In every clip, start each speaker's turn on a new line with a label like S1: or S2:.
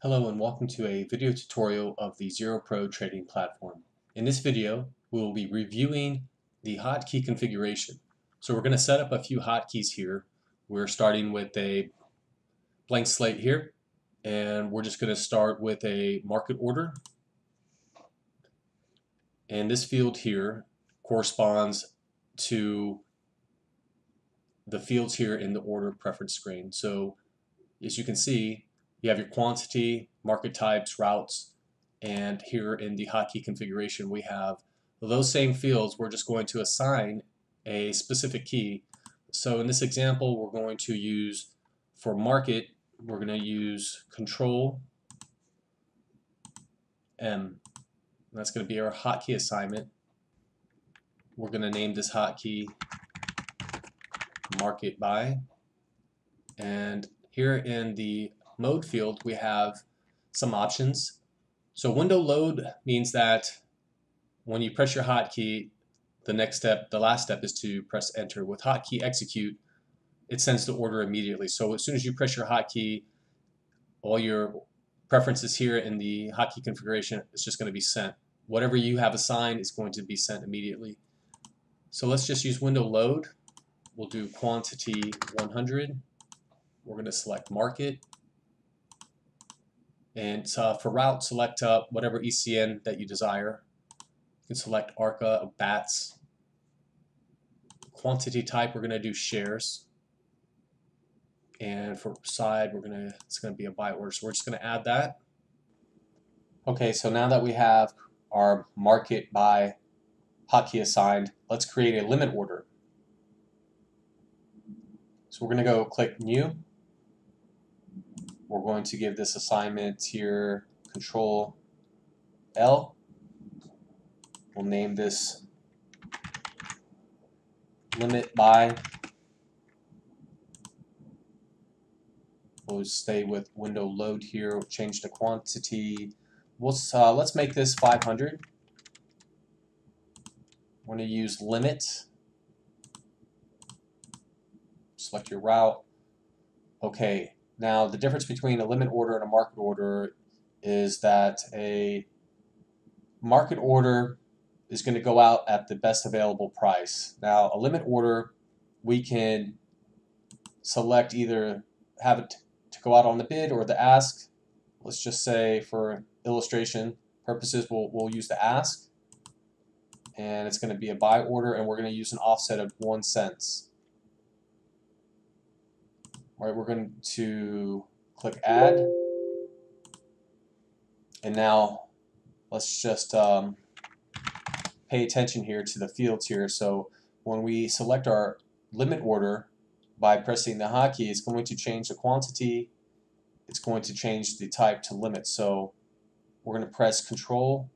S1: Hello and welcome to a video tutorial of the Zero Pro trading platform. In this video, we will be reviewing the hotkey configuration. So we're going to set up a few hotkeys here. We're starting with a blank slate here, and we're just going to start with a market order. And this field here corresponds to the fields here in the order preference screen. So as you can see, you have your quantity, market types, routes, and here in the hotkey configuration we have those same fields. We're just going to assign a specific key. So in this example we're going to use for market we're going to use control M. That's going to be our hotkey assignment. We're going to name this hotkey market buy and here in the mode field, we have some options. So window load means that when you press your hotkey, the next step, the last step is to press enter. With hotkey execute, it sends the order immediately. So as soon as you press your hotkey, all your preferences here in the hotkey configuration is just going to be sent. Whatever you have assigned is going to be sent immediately. So let's just use window load. We'll do quantity 100. We're going to select market. And uh, for route, select uh, whatever ECN that you desire. You can select ARCA, of BATS. Quantity type, we're going to do shares. And for side, we're gonna it's gonna be a buy order. So we're just gonna add that. Okay, so now that we have our market buy hotkey assigned, let's create a limit order. So we're gonna go click new we're going to give this assignment here control L. We'll name this limit buy. We'll stay with window load here. We'll change the quantity. We'll, uh, let's make this 500. We're going to use limit. Select your route. Okay, now, the difference between a limit order and a market order is that a market order is going to go out at the best available price. Now, a limit order, we can select either have it to go out on the bid or the ask. Let's just say for illustration purposes, we'll, we'll use the ask. And it's going to be a buy order, and we're going to use an offset of one cents. Right, we're going to click add. And now let's just um, pay attention here to the fields here. So when we select our limit order by pressing the hotkey, it's going to change the quantity. It's going to change the type to limit. So we're going to press Control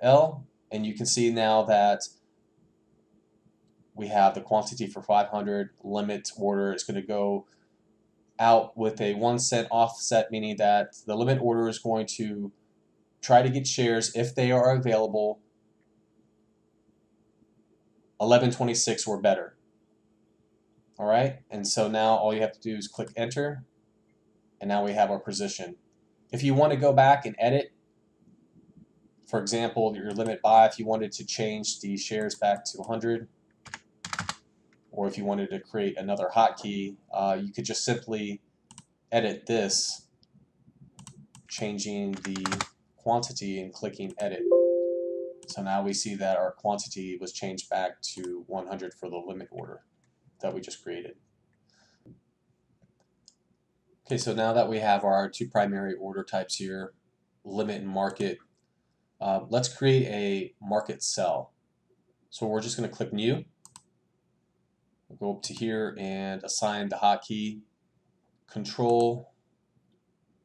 S1: L, and you can see now that we have the quantity for 500 limit order. It's going to go out with a one cent offset, meaning that the limit order is going to try to get shares if they are available 1126 or better. All right, and so now all you have to do is click enter, and now we have our position. If you want to go back and edit, for example, your limit buy, if you wanted to change the shares back to 100, or if you wanted to create another hotkey, uh, you could just simply edit this, changing the quantity and clicking edit. So now we see that our quantity was changed back to 100 for the limit order that we just created. Okay, so now that we have our two primary order types here, limit and market, uh, let's create a market sell. So we're just going to click new go up to here and assign the hotkey Control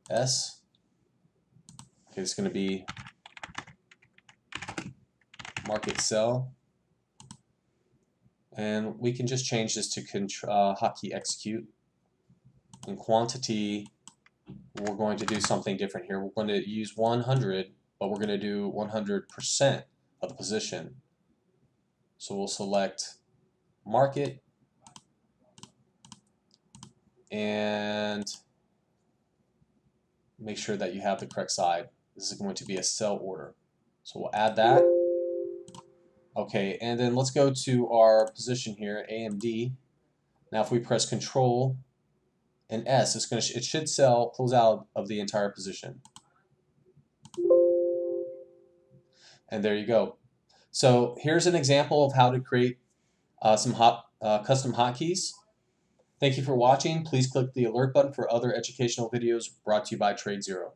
S1: S. Okay, it's going to be market sell. And we can just change this to uh, hotkey execute. In quantity, we're going to do something different here. We're going to use 100, but we're going to do 100% of the position. So we'll select market and make sure that you have the correct side. This is going to be a sell order. So we'll add that. Okay, and then let's go to our position here, AMD. Now if we press Control and S, it's going to it should sell close out of the entire position. And there you go. So here's an example of how to create uh, some hot, uh, custom hotkeys. Thank you for watching. Please click the alert button for other educational videos brought to you by TradeZero.